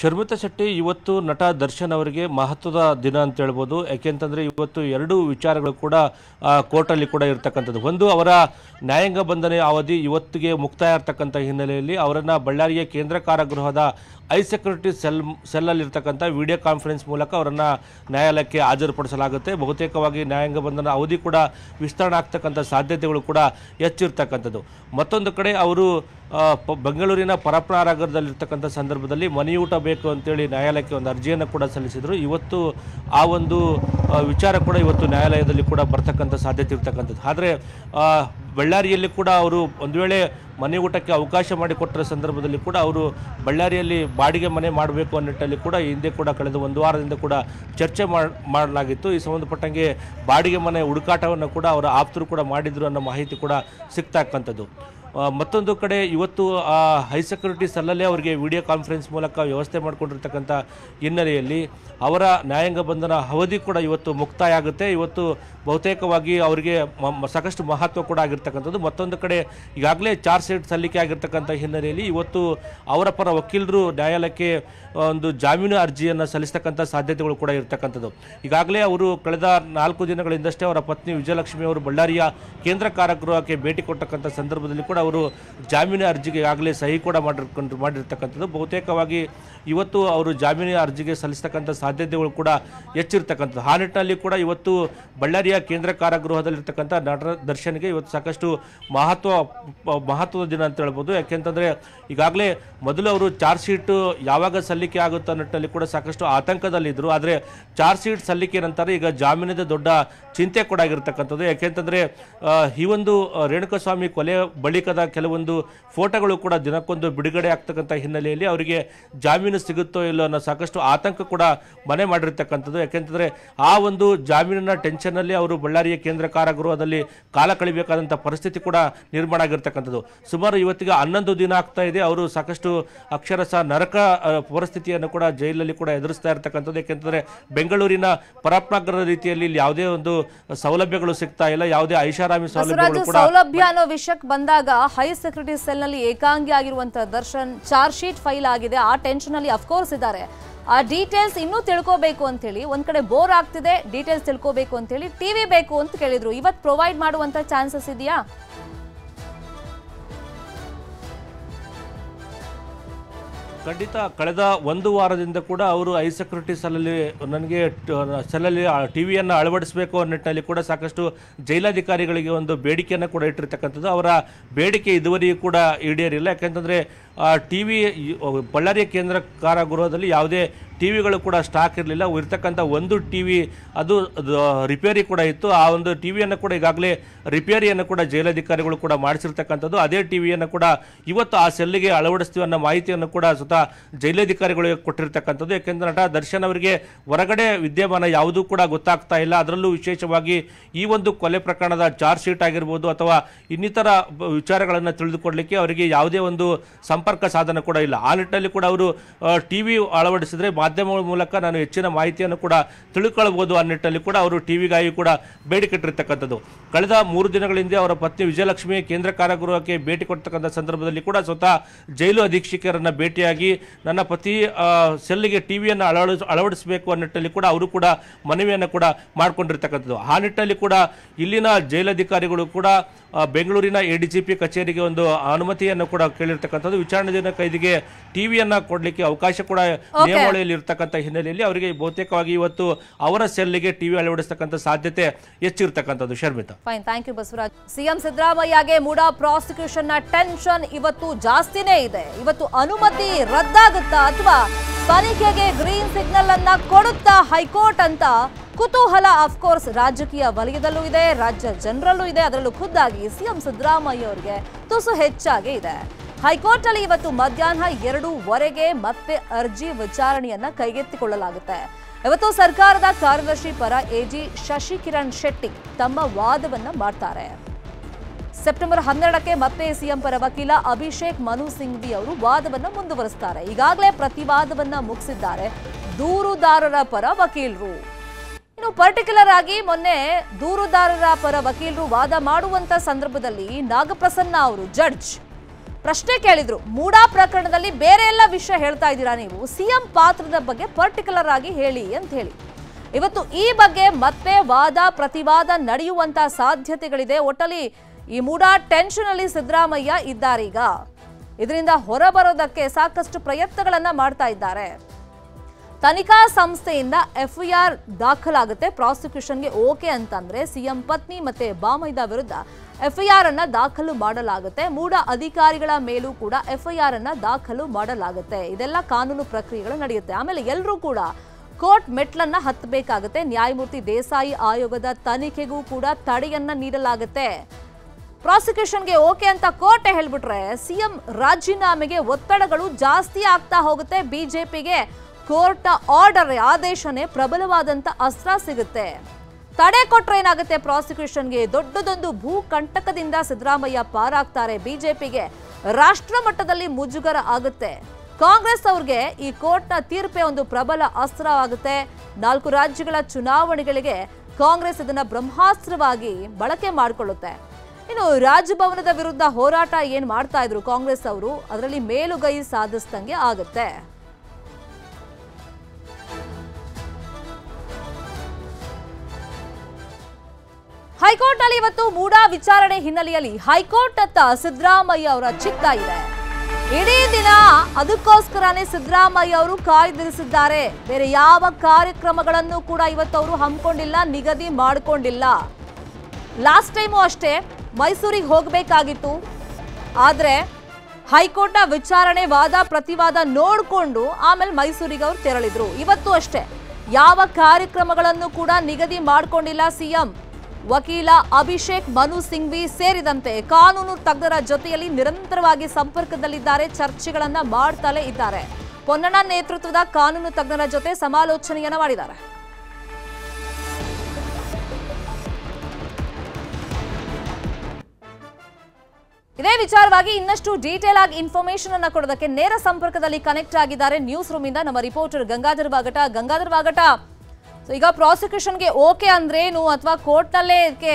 ಶರ್ಮಿತಾ ಶೆಟ್ಟಿ ಇವತ್ತು ನಟ ದರ್ಶನ್ ಅವರಿಗೆ ಮಹತ್ವದ ದಿನ ಅಂತ ಹೇಳ್ಬೋದು. ಯಾಕೆಂತಂದರೆ ಇವತ್ತು ಎರಡು ವಿಚಾರಗಳು ಕೂಡ ಕೋರ್ಟಲ್ಲಿ ಕೂಡ ಇರ್ತಕ್ಕಂಥದ್ದು. ಒಂದು, ಅವರ ನ್ಯಾಯಾಂಗ ಬಂಧನ ಅವಧಿ ಇವತ್ತಿಗೆ ಮುಕ್ತಾಯ ಇರ್ತಕ್ಕಂಥ ಹಿನ್ನೆಲೆಯಲ್ಲಿ ಅವರನ್ನು ಬಳ್ಳಾರಿಯ ಕೇಂದ್ರ ಕಾರಾಗೃಹದ ಐ ಸೆಕ್ಯೂರಿಟಿ ಸೆಲ್, ಸೆಲ್ಲಲ್ಲಿರ್ತಕ್ಕಂಥ ವಿಡಿಯೋ ಕಾನ್ಫರೆನ್ಸ್ ಮೂಲಕ ಅವರನ್ನು ನ್ಯಾಯಾಲಯಕ್ಕೆ ಹಾಜರುಪಡಿಸಲಾಗುತ್ತೆ. ಬಹುತೇಕವಾಗಿ ನ್ಯಾಯಾಂಗ ಬಂಧನ ಅವಧಿ ಕೂಡ ವಿಸ್ತರಣೆ ಆಗ್ತಕ್ಕಂಥ ಸಾಧ್ಯತೆಗಳು ಕೂಡ ಹೆಚ್ಚಿರ್ತಕ್ಕಂಥದ್ದು. ಮತ್ತೊಂದು ಕಡೆ ಅವರು ಬೆಂಗಳೂರಿನ ಪರಪ್ರಾರಾಗರದಲ್ಲಿರ್ತಕ್ಕಂಥ ಸಂದರ್ಭದಲ್ಲಿ ಮನೆಯೂಟ ಬೇಕು ಅಂತೇಳಿ ನ್ಯಾಯಾಲಯಕ್ಕೆ ಒಂದು ಅರ್ಜಿಯನ್ನು ಕೂಡ ಸಲ್ಲಿಸಿದರು. ಇವತ್ತು ಆ ಒಂದು ವಿಚಾರ ಕೂಡ ಇವತ್ತು ನ್ಯಾಯಾಲಯದಲ್ಲಿ ಕೂಡ ಬರ್ತಕ್ಕಂಥ ಸಾಧ್ಯತೆ ಇರ್ತಕ್ಕಂಥದ್ದು. ಆದರೆ ಬಳ್ಳಾರಿಯಲ್ಲಿ ಕೂಡ ಅವರು ಒಂದು ವೇಳೆ ಮನೆ ಊಟಕ್ಕೆ ಅವಕಾಶ ಮಾಡಿಕೊಟ್ಟರ ಸಂದರ್ಭದಲ್ಲಿ ಕೂಡ ಅವರು ಬಳ್ಳಾರಿಯಲ್ಲಿ ಬಾಡಿಗೆ ಮನೆ ಮಾಡಬೇಕು ಅನ್ನೋ ನಿಟ್ಟಲ್ಲಿ ಕೂಡ ಹಿಂದೆ ಕೂಡ ಕಳೆದ ಒಂದು ವಾರದಿಂದ ಕೂಡ ಚರ್ಚೆ ಮಾಡ್- ಮಾಡಲಾಗಿತ್ತು. ಈ ಸಂಬಂಧಪಟ್ಟಂಗೆ ಬಾಡಿಗೆ ಮನೆ ಹುಡುಕಾಟವನ್ನು ಕೂಡ ಅವರ ಆಪ್ತರು ಕೂಡ ಮಾಡಿದ್ರು ಅನ್ನೋ ಮಾಹಿತಿ ಕೂಡ ಸಿಗ್ತಕ್ಕಂಥದ್ದು ಮತ್ತೊಂದು ಕಡೆ ಇವತ್ತು ಆ ಹೈ ಸೆಕ್ಯೂರಿಟಿ ಸೆಲ್ಲಲ್ಲೇ ಅವರಿಗೆ ವಿಡಿಯೋ ಕಾನ್ಫರೆನ್ಸ್ ಮೂಲಕ ವ್ಯವಸ್ಥೆ ಮಾಡಿಕೊಂಡಿರ್ತಕ್ಕಂಥ ಹಿನ್ನೆಲೆಯಲ್ಲಿ ಅವರ ನ್ಯಾಯಾಂಗ ಬಂಧನ ಅವಧಿ ಕೂಡ ಇವತ್ತು ಮುಕ್ತಾಯ ಆಗುತ್ತೆ ಇವತ್ತು ಬಹುತೇಕವಾಗಿ ಅವರಿಗೆ ಸಾಕಷ್ಟು ಮಹತ್ವ ಕೂಡ ಆಗಿರ್ತಕ್ಕಂಥದ್ದು. ಮತ್ತೊಂದು ಕಡೆ ಈಗಾಗಲೇ ಚಾರ್ಜ್ ಶೀಟ್ ಸಲ್ಲಿಕೆ ಆಗಿರ್ತಕ್ಕಂಥ ಹಿನ್ನೆಲೆಯಲ್ಲಿ ಇವತ್ತು ಅವರ ಪರ ವಕೀಲರು ನ್ಯಾಯಾಲಯಕ್ಕೆ ಒಂದು ಜಾಮೀನು ಅರ್ಜಿಯನ್ನು ಸಲ್ಲಿಸ್ತಕ್ಕಂಥ ಸಾಧ್ಯತೆಗಳು ಕೂಡ ಇರ್ತಕ್ಕಂಥದ್ದು. ಈಗಾಗಲೇ ಅವರು ಕಳೆದ ನಾಲ್ಕು ದಿನಗಳಿಂದಷ್ಟೇ ಅವರ ಪತ್ನಿ ವಿಜಯಲಕ್ಷ್ಮಿ ಅವರು ಬಳ್ಳಾರಿಯ ಕೇಂದ್ರ ಕಾರಾಗೃಹಕ್ಕೆ ಭೇಟಿ ಕೊಟ್ಟಕ್ಕಂಥ ಸಂದರ್ಭದಲ್ಲಿ ಕೂಡ ಅವರು ಜಾಮೀನು ಅರ್ಜಿಗೆ ಆಗಲೇ ಸಹಿ ಕೂಡ ಮಾಡಿರ್ಕೊಂಡು, ಮಾಡಿರ್ತಕ್ಕಂಥದ್ದು. ಬಹುತೇಕವಾಗಿ ಇವತ್ತು ಅವರು ಜಾಮೀನು ಅರ್ಜಿಗೆ ಸಲ್ಲಿಸ್ತಕ್ಕಂಥ ಸಾಧ್ಯತೆಗಳು ಕೂಡ ಹೆಚ್ಚಿರ್ತಕ್ಕಂಥದ್ದು. ಆ ನಿಟ್ಟಿನಲ್ಲಿ ಕೂಡ ಇವತ್ತು ಬಳ್ಳಾರಿಯ ಕೇಂದ್ರ ಕಾರಾಗೃಹದಲ್ಲಿರ್ತಕ್ಕಂಥ ನಟ ದರ್ಶನ್ಗೆ ಇವತ್ತು ಸಾಕಷ್ಟು ಮಹತ್ವ, ಮಹತ್ವದ ದಿನ ಅಂತ ಹೇಳ್ಬೋದು. ಯಾಕೆಂತಂದರೆ ಈಗಾಗಲೇ ಮೊದಲು ಅವರು ಚಾರ್ಜ್ ಶೀಟ್ ಯಾವಾಗ ಸಲ್ಲಿಕೆ ಆಗುತ್ತೋ ನಿಟ್ಟಿನಲ್ಲಿ ಕೂಡ ಸಾಕಷ್ಟು ಆತಂಕದಲ್ಲಿದ್ದರು. ಆದರೆ ಚಾರ್ಜ್ ಶೀಟ್ ಸಲ್ಲಿಕೆ ನಂತರ ಈಗ ಜಾಮೀನದ ದೊಡ್ಡ ಚಿಂತೆ ಕೂಡ ಆಗಿರ್ತಕ್ಕಂಥದ್ದು. ಯಾಕೆಂತಂದರೆ ಈ ಒಂದು ರೇಣುಕಸ್ವಾಮಿ ಕೊಲೆ ಬಳಿಕದ ಕೆಲವೊಂದು ಫೋಟೋಗಳು ಕೂಡ ದಿನಕ್ಕೊಂದು ಬಿಡುಗಡೆ ಆಗ್ತಕ್ಕಂಥ ಹಿನ್ನೆಲೆಯಲ್ಲಿ ಅವರಿಗೆ ಜಾಮೀನು ಸಿಗುತ್ತೋ ಇಲ್ಲೋ ಅನ್ನೋ ಸಾಕಷ್ಟು ಆತಂಕ ಕೂಡ ಮನೆ ಮಾಡಿರ್ತಕ್ಕಂಥದ್ದು. ಯಾಕೆಂತಂದರೆ ಆ ಒಂದು ಜಾಮೀನಿನ ಟೆನ್ಷನ್ನಲ್ಲಿ ಅವರು ಬಳ್ಳಾರಿಯ ಕೇಂದ್ರ ಕಾರಾಗೃಹದಲ್ಲಿ ಕಾಲ ಕಳಿಬೇಕಾದಂಥ ಪರಿಸ್ಥಿತಿ ಕೂಡ ನಿರ್ಮಾಣ ಆಗಿರ್ತಕ್ಕಂಥದ್ದು. ಸುಮಾರು ಇವತ್ತಿಗೆ ಹನ್ನೊಂದು ದಿನ ಆಗ್ತಾ ಇದೆ. ಅವರು ಸಾಕಷ್ಟು ಅಕ್ಷರಶಃ ನರಕ ಪರಿಸ್ಥಿತಿಯನ್ನು ಕೂಡ ಜೈಲಲ್ಲಿ ಕೂಡ ಎದುರಿಸ್ತಾ ಇರ್ತಕ್ಕಂಥದ್ದು. ಯಾಕೆಂತಂದರೆ ಬೆಂಗಳೂರಿನ ಪರಪ್ನಗರ ರೀತಿಯಲ್ಲಿ ಇಲ್ಲಿ ಯಾವುದೇ ಒಂದು ಸೌಲಭ್ಯಗಳು ಸಿಗ್ತಾ ಇಲ್ಲ. ಯಾವುದೇ ಐಷಾರಾಮಿ ಸೌಲಭ್ಯಗಳು ಕೂಡ ಸೌಲಭ್ಯ ಅನ್ನೋ ವಿಷಯಕ್ಕೆ ಬಂದಾಗ ಹೈ ಸೆಕ್ಯೂರಿಟಿ ಸೆಲ್ನಲ್ಲಿ ಏಕಾಂಗಿ ಆಗಿರುವಂತಹ ದರ್ಶನ್ ಚಾರ್ಜ್ ಶೀಟ್ ಫೈಲ್ ಆಗಿದೆ. ಆ ಟೆನ್ಷನ್ ಅಲ್ಲಿ ಅಫ್ಕೋರ್ಸ್ ಇದ್ದಾರೆ. ಆ ಡೀಟೇಲ್ಸ್ ಇನ್ನೂ ತಿಳ್ಕೋಬೇಕು ಅಂತ ಹೇಳಿ ಒಂದ್ ಕಡೆ ಬೋರ್ ಆಗ್ತಿದೆ. ಡೀಟೇಲ್ಸ್ ತಿಳ್ಕೋಬೇಕು ಅಂತ ಹೇಳಿ ಟಿವಿ ಬೇಕು ಅಂತ ಕೇಳಿದ್ರು. ಇವತ್ತು ಪ್ರೊವೈಡ್ ಮಾಡುವಂತ ಚಾನ್ಸಸ್ ಇದೆಯಾ? ಖಂಡಿತ ಕಳೆದ ಒಂದು ವಾರದಿಂದ ಕೂಡ ಅವರು ಐ ಸೆಕ್ಯೂರಿಟಿ ಸೆಲ್ಲಲ್ಲಿ ನನಗೆ ಸಲಲ್ಲಿ ಸೆಲ್ಲಲ್ಲಿ ಟಿ ವಿಯನ್ನು ಅಳವಡಿಸಬೇಕು ಅನ್ನೋ ನಿಟ್ಟಿನಲ್ಲಿ ಕೂಡ ಸಾಕಷ್ಟು ಜೈಲಾಧಿಕಾರಿಗಳಿಗೆ ಒಂದು ಬೇಡಿಕೆಯನ್ನು ಕೂಡ ಇಟ್ಟಿರ್ತಕ್ಕಂಥದ್ದು. ಅವರ ಬೇಡಿಕೆ ಇದುವರೆಗೂ ಕೂಡ ಈಡೇರಿಲ್ಲ. ಯಾಕೆಂತಂದರೆ ಟಿ ವಿ ಬಳ್ಳಾರಿ ಕೇಂದ್ರ ಕಾರಾಗೃಹದಲ್ಲಿ ಯಾವುದೇ ಟಿ ವಿಗಳು ಕೂಡ ಸ್ಟಾಕ್ ಇರಲಿಲ್ಲ. ಇರ್ತಕ್ಕಂಥ ಒಂದು ಟಿ ವಿ ಅದು ರಿಪೇರಿ ಕೂಡ ಇತ್ತು. ಆ ಒಂದು ಟಿ ವಿಯನ್ನು ಕೂಡ ಈಗಾಗಲೇ ರಿಪೇರಿಯನ್ನು ಕೂಡ ಜೈಲಾಧಿಕಾರಿಗಳು ಕೂಡ ಮಾಡಿಸಿರ್ತಕ್ಕಂಥದ್ದು. ಅದೇ ಟಿ ವಿಯನ್ನು ಕೂಡ ಇವತ್ತು ಆ ಸೆಲ್ಲಿಗೆ ಅಳವಡಿಸ್ತೀವಿ ಅನ್ನೋ ಮಾಹಿತಿಯನ್ನು ಕೂಡ ಸ್ವತಃ ಜೈಲಾಧಿಕಾರಿಗಳಿಗೆ ಕೊಟ್ಟಿರ್ತಕ್ಕಂಥದ್ದು. ಏಕೆಂದರೆ ನಟ ದರ್ಶನ್ ಅವರಿಗೆ ಹೊರಗಡೆ ವಿದ್ಯಮಾನ ಯಾವುದೂ ಕೂಡ ಗೊತ್ತಾಗ್ತಾ ಇಲ್ಲ. ಅದರಲ್ಲೂ ವಿಶೇಷವಾಗಿ ಈ ಒಂದು ಕೊಲೆ ಪ್ರಕರಣದ ಚಾರ್ಜ್ ಶೀಟ್ ಆಗಿರ್ಬೋದು ಅಥವಾ ಇನ್ನಿತರ ವಿಚಾರಗಳನ್ನು ತಿಳಿದುಕೊಳ್ಳಲಿಕ್ಕೆ ಅವರಿಗೆ ಯಾವುದೇ ಒಂದು ಸಂಪರ್ಕ ಸಾಧನ ಕೂಡ ಇಲ್ಲ. ಆ ನಿಟ್ಟಿನಲ್ಲಿ ಕೂಡ ಅವರು ಟಿ ವಿ ಅಳವಡಿಸಿದ್ರೆ ಮಾಧ್ಯಮಗಳ ಮೂಲಕ ನಾನು ಹೆಚ್ಚಿನ ಮಾಹಿತಿಯನ್ನು ಕೂಡ ತಿಳ್ಕೊಳ್ಬೋದು ಆ ನಿಟ್ಟಿನಲ್ಲಿ ಕೂಡ ಅವರು ಟಿವಿಗಾಗಿ ಕೂಡ ಬೇಡಿಕೆ ಇಟ್ಟಿರ್ತಕ್ಕಂಥದ್ದು. ಕಳೆದ ಮೂರು ದಿನಗಳ ಹಿಂದೆ ಅವರ ಪತ್ನಿ ವಿಜಯಲಕ್ಷ್ಮಿ ಕೇಂದ್ರ ಕಾರಾಗೃಹಕ್ಕೆ ಭೇಟಿ ಕೊಡ್ತಕ್ಕಂಥ ಸಂದರ್ಭದಲ್ಲಿ ಕೂಡ ಸ್ವತಃ ಜೈಲು ಅಧೀಕ್ಷಕರನ್ನು ಭೇಟಿಯಾಗಿ ನನ್ನ ಪತಿ ಸೆಲ್ಲಿಗೆ ಟಿವಿಯನ್ನು ಅಳವಡಿಸ್ ಅಳವಡಿಸಬೇಕು ಅನ್ನೋ ನಿಟ್ಟಿನಲ್ಲಿ ಕೂಡ ಅವರು ಕೂಡ ಮನವಿಯನ್ನು ಕೂಡ ಮಾಡಿಕೊಂಡಿರ್ತಕ್ಕಂಥದ್ದು. ಆ ನಿಟ್ಟಿನಲ್ಲಿ ಕೂಡ ಇಲ್ಲಿನ ಜೈಲಧಿಕಾರಿಗಳು ಕೂಡ ಬೆಂಗಳೂರಿನ ಎ ಡಿ ಜಿ ಪಿ ಕಚೇರಿಗೆ ಒಂದು ಅನುಮತಿಯನ್ನು ಕೂಡ ಕೇಳಿರ್ತಕ್ಕಂಥದ್ದು. ವಿಚಾರಣೆ ಕೈದಿಗೆ ಟಿವಿಯನ್ನು ಕೊಡಲಿಕ್ಕೆ ಅವಕಾಶ ಕೂಡ ನಿಯಮಾವಳಿಯಲ್ಲಿ ಇರತಕ್ಕಂಥ ಹಿನ್ನೆಲೆಯಲ್ಲಿ ಅವರಿಗೆ ಬಹುತೇಕವಾಗಿ ಇವತ್ತು ಅವರ ಸೆಲ್ಲಿಗೆ ಟಿವಿ ಅಳವಡಿಸತಕ್ಕಂಥ ಸಾಧ್ಯತೆ ಹೆಚ್ಚಿರ್ತಕ್ಕಂಥದ್ದು. Sharmita. Fine thank you Basavaraj. CM ಸಿದ್ದರಾಮಯ್ಯಗೆ MUDA ಪ್ರಾಸಿಕ್ಯೂಷನ್ನ ಟೆನ್ಷನ್ ಇವತ್ತು ಜಾಸ್ತಿನೇ ಇದೆ. ಇವತ್ತು ಅನುಮತಿ ರದ್ದಾಗುತ್ತಾ ಅಥವಾ ತನಿಖೆಗೆ ಗ್ರೀನ್ ಸಿಗ್ನಲ್ ಅನ್ನ ಕೊಡುತ್ತಾ ಹೈಕೋರ್ಟ್ ಅಂತ ಕುತೂಹಲ ಅಫ್ಕೋರ್ಸ್ ರಾಜಕೀಯ ವಲಯದಲ್ಲೂ ಇದೆ, ರಾಜ್ಯ ಜನರಲ್ಲೂ ಇದೆ. ಅದರಲ್ಲೂ ಖುದ್ದಾಗಿ ಸಿಎಂ ಸಿದ್ದರಾಮಯ್ಯ ಅವರಿಗೆ ತುಸು ಹೆಚ್ಚಾಗಿ ಇದೆ. ಹೈಕೋರ್ಟ್ ಅಲ್ಲಿ ಇವತ್ತು ಮಧ್ಯಾಹ್ನ ಎರಡೂವರೆಗೆ ಮತ್ತೆ ಅರ್ಜಿ ವಿಚಾರಣೆಯನ್ನ ಕೈಗೆತ್ತಿಕೊಳ್ಳಲಾಗುತ್ತೆ. ಇವತ್ತು ಸರ್ಕಾರದ ಕಾರ್ಯದರ್ಶಿ ಪರ ಎಜಿ ಶಶಿಕಿರಣ್ ಶೆಟ್ಟಿ ತಮ್ಮ ವಾದವನ್ನ ಮಾಡ್ತಾರೆ. ಸೆಪ್ಟೆಂಬರ್ ಹನ್ನೆರಡಕ್ಕೆ ಮತ್ತೆ ಸಿಎಂ ಪರ ವಕೀಲ ಅಭಿಷೇಕ್ ಮನು ಸಿಂಘ್ವಿ ಅವರು ವಾದವನ್ನ ಮುಂದುವರಿಸ್ತಾರೆ. ಈಗಾಗಲೇ ಪ್ರತಿವಾದವನ್ನ ಮುಗಿಸಿದ್ದಾರೆ. ದೂರುದಾರರ ಪರ ವಕೀಲರು. ಇನ್ನು ಪರ್ಟಿಕ್ಯುಲರ್ ಆಗಿ ಮೊನ್ನೆ ದೂರುದಾರರ ಪರ ವಕೀಲರು ವಾದ ಮಾಡುವಂತ ಸಂದರ್ಭದಲ್ಲಿ ನಾಗಪ್ರಸನ್ನ ಅವರು ಜಡ್ಜ್ ಪ್ರಶ್ನೆ ಕೇಳಿದ್ರು, ಮೂಡಾ ಪ್ರಕರಣದಲ್ಲಿ ಬೇರೆ ಎಲ್ಲ ವಿಷಯ ಹೇಳ್ತಾ ಇದ್ದೀರಾ ನೀವು? ಸಿಎಂ ಪಾತ್ರದ ಬಗ್ಗೆ ಪರ್ಟಿಕ್ಯುಲರ್ ಆಗಿ ಹೇಳಿ ಅಂತ ಹೇಳಿ. ಇವತ್ತು ಈ ಬಗ್ಗೆ ಮತ್ತೆ ವಾದ, ಪ್ರತಿವಾದ ನಡೆಯುವಂತ ಸಾಧ್ಯತೆಗಳಿದೆ. ಒಟ್ಟಲ್ಲಿ ಈ ಮೂಡಾ ಟೆನ್ಷನ್ ಅಲ್ಲಿ ಸಿದ್ದರಾಮಯ್ಯ ಇದ್ದಾರೀಗ ಇದರಿಂದ ಹೊರಬರೋದಕ್ಕೆ ಸಾಕಷ್ಟು ಪ್ರಯತ್ನಗಳನ್ನ ಮಾಡ್ತಾ ಇದ್ದಾರೆ. ತನಿಖಾ ಸಂಸ್ಥೆಯಿಂದ ಎಫ್ಐಆರ್ ದಾಖಲಾಗುತ್ತೆ. ಪ್ರಾಸಿಕ್ಯೂಷನ್ಗೆ ಓಕೆ ಅಂತಂದ್ರೆ ಸಿಎಂ ಪತ್ನಿ ಮತ್ತೆ ಬಾಮೈದ ವಿರುದ್ಧ ಎಫ್ಐಆರ್ ಅನ್ನ ದಾಖಲು ಮಾಡಲಾಗುತ್ತೆ. ಮೂಡ ಅಧಿಕಾರಿಗಳ ಮೇಲೂ ಕೂಡ ಎಫ್ಐಆರ್ ಅನ್ನ ದಾಖಲು ಮಾಡಲಾಗುತ್ತೆ. ಇದೆಲ್ಲ ಕಾನೂನು ಪ್ರಕ್ರಿಯೆಗಳು ನಡೆಯುತ್ತೆ. ಆಮೇಲೆ ಎಲ್ಲರೂ ಕೂಡ ಕೋರ್ಟ್ ಮೆಟ್ಲನ್ನ ಹತ್ತಬೇಕಾಗುತ್ತೆ. ನ್ಯಾಯಮೂರ್ತಿ ದೇಸಾಯಿ ಆಯೋಗದ ತನಿಖೆಗೂ ಕೂಡ ತಡೆಯನ್ನ ನೀಡಲಾಗುತ್ತೆ. ಪ್ರಾಸಿಕ್ಯೂಷನ್ಗೆ ಓಕೆ ಅಂತ ಕೋರ್ಟ್ ಹೇಳ್ಬಿಟ್ರೆ ಸಿಎಂ ರಾಜೀನಾಮೆಗೆ ಒತ್ತಡಗಳು ಜಾಸ್ತಿ ಆಗ್ತಾ ಹೋಗುತ್ತೆ. ಬಿಜೆಪಿಗೆ ಕೋರ್ಟ್ ಆರ್ಡರ್ ಆದೇಶನೇ ಪ್ರಬಲವಾದಂತ ಅಸ್ತ್ರ ಸಿಗುತ್ತೆ. ತಡೆ ಕೊಟ್ರೆ ಏನಾಗುತ್ತೆ? ಪ್ರಾಸಿಕ್ಯೂಷನ್ಗೆ ದೊಡ್ಡದೊಂದು ಭೂ ಕಂಟಕದಿಂದ ಸಿದ್ದರಾಮಯ್ಯ ಪಾರಾಗ್ತಾರೆ ಬಿಜೆಪಿಗೆ. ರಾಷ್ಟ್ರ ಮಟ್ಟದಲ್ಲಿ ಮುಜುಗರ ಆಗುತ್ತೆ. ಕಾಂಗ್ರೆಸ್ ಅವ್ರಿಗೆ ಈ ಕೋರ್ಟ್ನ ತೀರ್ಪೇ ಒಂದು ಪ್ರಬಲ ಅಸ್ತ್ರ ಆಗುತ್ತೆ. ನಾಲ್ಕು ರಾಜ್ಯಗಳ ಚುನಾವಣೆಗಳಿಗೆ ಕಾಂಗ್ರೆಸ್ ಇದನ್ನ ಬ್ರಹ್ಮಾಸ್ತ್ರವಾಗಿ ಬಳಕೆ ಮಾಡಿಕೊಳ್ಳುತ್ತೆ. ಇನ್ನು ರಾಜಭವನದ ವಿರುದ್ಧ ಹೋರಾಟ ಏನ್ ಮಾಡ್ತಾ ಇದ್ರು ಕಾಂಗ್ರೆಸ್ ಅವರು? ಅದರಲ್ಲಿ ಮೇಲುಗೈ ಸಾಧಿಸ್ದಂಗೆ ಆಗುತ್ತೆ. ಹೈಕೋರ್ಟ್ನಲ್ಲಿ ಇವತ್ತು ಮೂಡಾ ವಿಚಾರಣೆ ಹಿನ್ನೆಲೆಯಲ್ಲಿ ಹೈಕೋರ್ಟ್ ಅತ್ತ ಸಿದ್ದರಾಮಯ್ಯ ಅವರ ಚಿತ್ತ ಇದೆ. ಇಡೀ ದಿನ ಅದಕ್ಕೋಸ್ಕರನೇ ಸಿದ್ದರಾಮಯ್ಯ ಅವರು ಕಾಯ್ದಿರಿಸಿದ್ದಾರೆ. ಬೇರೆ ಯಾವ ಕಾರ್ಯಕ್ರಮಗಳನ್ನು ಕೂಡ ಇವತ್ತು ಅವರು ಹಮ್ಮಿಕೊಂಡಿಲ್ಲ, ನಿಗದಿ ಮಾಡಿಕೊಂಡಿಲ್ಲ. ಲಾಸ್ಟ್ ಟೈಮು ಅಷ್ಟೇ ಮೈಸೂರಿಗೆ ಹೋಗಬೇಕಾಗಿತ್ತು. ಆದರೆ ಹೈಕೋರ್ಟ್ನ ವಿಚಾರಣೆ ವಾದ ಪ್ರತಿವಾದ ನೋಡಿಕೊಂಡು ಆಮೇಲೆ ಮೈಸೂರಿಗೆ ಅವರು ತೆರಳಿದ್ರು. ಇವತ್ತು ಅಷ್ಟೇ. ಯಾವ ಕಾರ್ಯಕ್ರಮಗಳನ್ನು ಕೂಡ ನಿಗದಿ ಮಾಡಿಕೊಂಡಿಲ್ಲ ಸಿಎಂ. ವಕೀಲ ಅಭಿಷೇಕ್ ಮನು ಸಿಂಘ್ವಿ ಸೇರಿದಂತೆ ಕಾನೂನು ತಜ್ಞರ ಜೊತೆಯಲ್ಲಿ ನಿರಂತರವಾಗಿ ಸಂಪರ್ಕದಲ್ಲಿದ್ದಾರೆ, ಚರ್ಚೆಗಳನ್ನ ಮಾಡ್ತಲೇ ಇದ್ದಾರೆ. ಪೊನ್ನಣ್ಣ ನೇತೃತ್ವದ ಕಾನೂನು ತಜ್ಞರ ಜೊತೆ ಸಮಾಲೋಚನೆಯನ್ನ ಮಾಡಿದ್ದಾರೆ. ಇದೇ ವಿಚಾರವಾಗಿ ಇನ್ನಷ್ಟು ಡೀಟೇಲ್ ಆಗಿ ಇನ್ಫಾರ್ಮೇಶನ್ ಅನ್ನ ಕೊಡೋದಕ್ಕೆ ನೇರ ಸಂಪರ್ಕದಲ್ಲಿ ಕನೆಕ್ಟ್ ಆಗಿದ್ದಾರೆ. ನ್ಯೂಸ್ ರೂಮ್ ಇಂದ ನಮ್ಮ ರಿಪೋರ್ಟರ್ ಗಂಗಾಧರ್ ಬಾಗಟ ಗಂಗಾಧರ್ ಬಾಗಟ ಸೊ ಈಗ ಪ್ರಾಸಿಕ್ಯೂಷನ್ಗೆ ಓಕೆ ಅಂದ್ರೇನು ಅಥವಾ ಕೋರ್ಟ್ನಲ್ಲೇ ಇದಕ್ಕೆ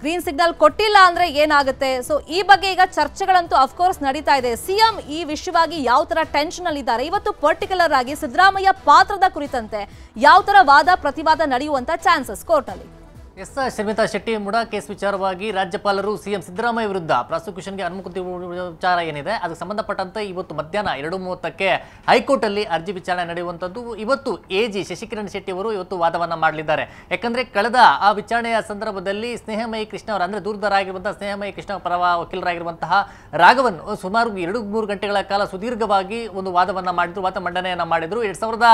ಗ್ರೀನ್ ಸಿಗ್ನಲ್ ಕೊಟ್ಟಿಲ್ಲ ಅಂದ್ರೆ ಏನಾಗುತ್ತೆ? ಸೊ ಈ ಬಗ್ಗೆ ಈಗ ಚರ್ಚೆಗಳಂತೂ ಅಫ್ಕೋರ್ಸ್ ನಡೀತಾ ಇದೆ. ಸಿಎಂ ಈ ವಿಷಯವಾಗಿ ಯಾವ ಥರ ಟೆನ್ಷನ್ ಅಲ್ಲಿ ಇದ್ದಾರೆ ಇವತ್ತು ಪರ್ಟಿಕ್ಯುಲರ್ ಆಗಿ ಸಿದ್ದರಾಮಯ್ಯ ಪಾತ್ರದ ಕುರಿತಂತೆ ಯಾವ ಥರ ವಾದ ಪ್ರತಿವಾದ ನಡೆಯುವಂತ ಚಾನ್ಸಸ್ ಕೋರ್ಟ್ನಲ್ಲಿ ಎಸ್ ಶರ್ಮಿತಾ ಶೆಟ್ಟಿ ಮುಡಾ ಕೇಸ್ ವಿಚಾರವಾಗಿ ರಾಜ್ಯಪಾಲರು ಸಿಎಂ ಸಿದ್ದರಾಮಯ್ಯ ವಿರುದ್ಧ ಪ್ರಾಸಿಕ್ಯೂಷನ್ಗೆ ಅನುಮತಿ ವಿಚಾರ ಏನಿದೆ, ಅದಕ್ಕೆ ಸಂಬಂಧಪಟ್ಟಂತೆ ಇವತ್ತು ಮಧ್ಯಾಹ್ನ ಎರಡು ಮೂವತ್ತಕ್ಕೆ ಹೈಕೋರ್ಟ್ ಅಲ್ಲಿ ಅರ್ಜಿ ವಿಚಾರಣೆ ನಡೆಯುವಂಥದ್ದು ಇವತ್ತು ಎ ಜಿ ಶಶಿಕಿರಣ್ ಶೆಟ್ಟಿ ಅವರು ಇವತ್ತು ವಾದವನ್ನು ಮಾಡಲಿದ್ದಾರೆ. ಯಾಕಂದರೆ ಕಳೆದ ಆ ವಿಚಾರಣೆಯ ಸಂದರ್ಭದಲ್ಲಿ ಸ್ನೇಹಮಯಿ ಕೃಷ್ಣ ಅವರ, ಅಂದ್ರೆ ದೂರದರಾಗಿರುವಂತಹ ಸ್ನೇಹಮಯಿ ಕೃಷ್ಣ ಪರ ವಕೀಲರಾಗಿರುವಂತಹ ರಾಘವನ್ ಸುಮಾರು ಎರಡು ಮೂರು ಗಂಟೆಗಳ ಕಾಲ ಸುದೀರ್ಘವಾಗಿ ಒಂದು ವಾದವನ್ನು ಮಾಡಿದ್ರು, ವಾದ ಮಂಡನೆಯನ್ನು ಮಾಡಿದ್ರು. ಎರಡು ಸಾವಿರದ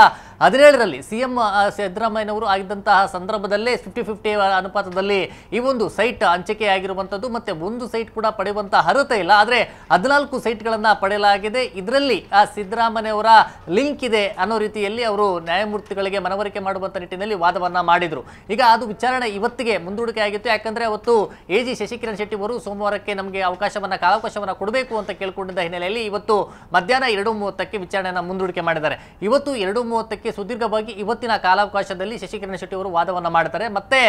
ಹದಿನೇಳರಲ್ಲಿ ಸಿಎಂ ಸಿದ್ದರಾಮಯ್ಯನವರು ಆಗಿದ್ದಂತಹ ಸಂದರ್ಭದಲ್ಲೇ ಫಿಫ್ಟಿ ಫಿಫ್ಟಿ ಅನುಪಾತದಲ್ಲಿ ಈ ಒಂದು ಸೈಟ್ ಹಂಚಿಕೆ ಆಗಿರುವಂಥದ್ದು ಮತ್ತೆ ಒಂದು ಸೈಟ್ ಕೂಡ ಪಡೆಯುವಂಥ ಅರ್ಹತೆ ಇಲ್ಲ. ಆದರೆ ಹದಿನಾಲ್ಕು ಸೈಟ್ಗಳನ್ನು ಪಡೆಯಲಾಗಿದೆ. ಇದರಲ್ಲಿ ಆ ಸಿದ್ದರಾಮಯ್ಯವರ ಲಿಂಕ್ ಇದೆ ಅನ್ನೋ ರೀತಿಯಲ್ಲಿ ಅವರು ನ್ಯಾಯಮೂರ್ತಿಗಳಿಗೆ ಮನವರಿಕೆ ಮಾಡುವಂಥ ನಿಟ್ಟಿನಲ್ಲಿ ವಾದವನ್ನು ಮಾಡಿದರು. ಈಗ ಅದು ವಿಚಾರಣೆ ಇವತ್ತಿಗೆ ಮುಂದೂಡಿಕೆ ಆಗಿತ್ತು. ಯಾಕಂದರೆ ಅವತ್ತು ಎ ಜಿ ಶಶಿಕಿರಣ್ ಶೆಟ್ಟಿ ಅವರು ಸೋಮವಾರಕ್ಕೆ ನಮಗೆ ಅವಕಾಶವನ್ನು, ಕಾಲಾವಕಾಶವನ್ನು ಕೊಡಬೇಕು ಅಂತ ಕೇಳಿಕೊಂಡಿದ್ದ ಹಿನ್ನೆಲೆಯಲ್ಲಿ ಇವತ್ತು ಮಧ್ಯಾಹ್ನ ಎರಡು ಮೂವತ್ತಕ್ಕೆ ವಿಚಾರಣೆಯನ್ನು ಮುಂದೂಡಿಕೆ ಮಾಡಿದ್ದಾರೆ. ಇವತ್ತು ಎರಡು ಮೂವತ್ತಕ್ಕೆ ಸುದೀರ್ಘವಾಗಿ ಇವತ್ತಿನ ಕಾಲಾವಕಾಶದಲ್ಲಿ ಶಶಿಕಿರಣ್ ಶೆಟ್ಟಿ ಅವರು ವಾದವನ್ನು ಮಾಡ್ತಾರೆ. ಮತ್ತೆ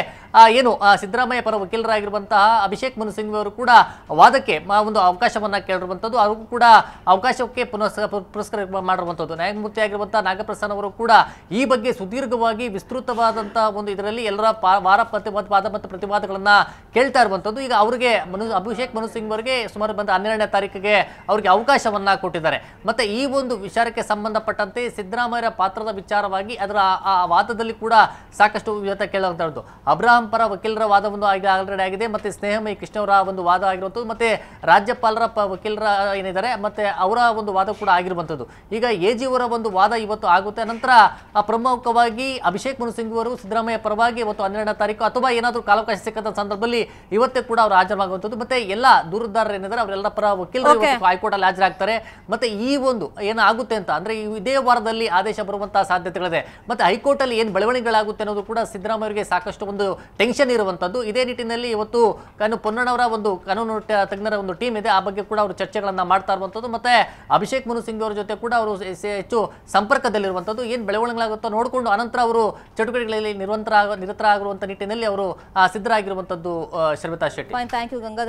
ಏನು ಸಿದ್ದರಾಮಯ್ಯ ಪರ ವಕೀಲರಾಗಿರುವಂತಹ ಅಭಿಷೇಕ್ ಮನು ಅವರು ಕೂಡ ವಾದಕ್ಕೆ ಒಂದು ಅವಕಾಶವನ್ನು ಕೇಳಿರುವಂಥದ್ದು. ಅವ್ರಿಗೂ ಕೂಡ ಅವಕಾಶಕ್ಕೆ ಪುನಸ್ ಪುರಸ್ಕಾರ ಮಾಡಿರುವಂಥದ್ದು. ನ್ಯಾಯಮೂರ್ತಿ ಆಗಿರುವಂತಹ ನಾಗಪ್ರಸನ್ನ ಅವರು ಕೂಡ ಈ ಬಗ್ಗೆ ಸುದೀರ್ಘವಾಗಿ ವಿಸ್ತೃತವಾದಂತಹ ಒಂದು ಇದರಲ್ಲಿ ಎಲ್ಲರ ಪಾ- ವಾರ ಪ್ರತಿವಾದ, ವಾದ ಮತ್ತು ಪ್ರತಿವಾದಗಳನ್ನು ಕೇಳ್ತಾ ಇರುವಂಥದ್ದು. ಈಗ ಅವರಿಗೆ ಮನು, ಅಭಿಷೇಕ್ ಮನು ಸಿಂಗ್ ಅವರಿಗೆ ಸುಮಾರು ಬಂದ ಹನ್ನೆರಡನೇ ತಾರೀಕಿಗೆ ಅವರಿಗೆ ಅವಕಾಶವನ್ನು ಕೊಟ್ಟಿದ್ದಾರೆ. ಮತ್ತೆ ಈ ಒಂದು ವಿಚಾರಕ್ಕೆ ಸಂಬಂಧಪಟ್ಟಂತೆ ಸಿದ್ದರಾಮಯ್ಯರ ಪಾತ್ರದ ವಿಚಾರವಾಗಿ ಅದರ ಆ- ವಾದದಲ್ಲಿ ಕೂಡ ಸಾಕಷ್ಟು ಕೇಳುವಂಥದ್ದು ಅಬ್ರಾಹಂ ಪರ ವಕೀಲರ ವಾದ ಒಂದು ಆಲ್ರೆಡಿ ಆಗಿದೆ. ಮತ್ತೆ ಸ್ನೇಹಮಯಿ ಕೃಷ್ಣ ಅವರ ಒಂದು ವಾದ ಆಗಿರುವಂಥದ್ದು ಮತ್ತೆ ರಾಜ್ಯಪಾಲರ ಪ ವಕೀಲರ ಏನಿದ್ದಾರೆ ಮತ್ತೆ ಅವರ ಒಂದು ವಾದ ಕೂಡ ಆಗಿರುವಂಥದ್ದು. ಈಗ ಎ ಜಿಯವರ ಒಂದು ವಾದ ಇವತ್ತು ಆಗುತ್ತೆ. ನಂತರ ಪ್ರಮುಖವಾಗಿ ಅಭಿಷೇಕ್ ಮನು ಸಿಂಗ್ ಅವರು ಸಿದ್ದರಾಮಯ್ಯ ಪರವಾಗಿ ಇವತ್ತು ಹನ್ನೆರಡನೇ ತಾರೀಕು ಅಥವಾ ಏನಾದರೂ ಕಾಲಾವಕಾಶ ಸಿಕ್ಕಂಥ ಸಂದರ್ಭದಲ್ಲಿ ಇವತ್ತೇ ಕೂಡ ಅವರು ಹಾಜರಾಗುವಂಥದ್ದು. ಮತ್ತೆ ಎಲ್ಲ ದೂರದಾರರು ಏನಿದ್ದಾರೆ ಅವರೆಲ್ಲ ಪರ ವಕೀಲರು ಹೈಕೋರ್ಟ್ ಅಲ್ಲಿ ಹಾಜರಾಗ್ತಾರೆ. ಮತ್ತೆ ಈ ಒಂದು ಏನಾಗುತ್ತೆ ಅಂತ ಅಂದ್ರೆ ಈ ಇದೇ ವಾರದಲ್ಲಿ ಆದೇಶ ಬರುವಂತಹ ಸಾಧ್ಯತೆಗಳಿದೆ. ಮತ್ತೆ ಹೈಕೋರ್ಟ್ ಅಲ್ಲಿ ಏನು ಬೆಳವಣಿಗೆಗಳಾಗುತ್ತೆ ಅನ್ನೋದು ಕೂಡ ಸಿದ್ದರಾಮಯ್ಯರಿಗೆ ಸಾಕಷ್ಟು ಒಂದು ಟೆನ್ಷನ್ ಇರುವಂಥದ್ದು ಇದೇ ನಿಟ್ಟಿನಲ್ಲಿ ಇವತ್ತು ಕಾನು ಪೊನ್ನಣ್ಣವರ ಒಂದು ಕಾನೂನು ತಜ್ಞರ ಒಂದು ಟೀಮ್ ಇದೆ. ಆ ಬಗ್ಗೆ ಕೂಡ ಅವರು ಚರ್ಚೆಗಳನ್ನು ಮಾಡ್ತಾ ಇರುವಂಥದ್ದು ಮತ್ತೆ ಅಭಿಷೇಕ್ ಮನು ಸಿಂಗ್ ಅವರ ಜೊತೆ ಕೂಡ ಅವರು ಹೆಚ್ಚು ಸಂಪರ್ಕದಲ್ಲಿರುವಂಥದ್ದು ಏನು ಬೆಳವಣಿಗೆಗಳಾಗುತ್ತೋ ನೋಡಿಕೊಂಡು ಅನಂತರ ಅವರು ಚಟುವಟಿಕೆಗಳಲ್ಲಿ ನಿರಂತರ ನಿರತರ ಆಗಿರುವಂಥ ನಿಟ್ಟಿನಲ್ಲಿ ಅವರು ಸಿದ್ಧರಾಗಿರುವಂಥದ್ದು Sharmita Shetty. Thank you Gangadhar.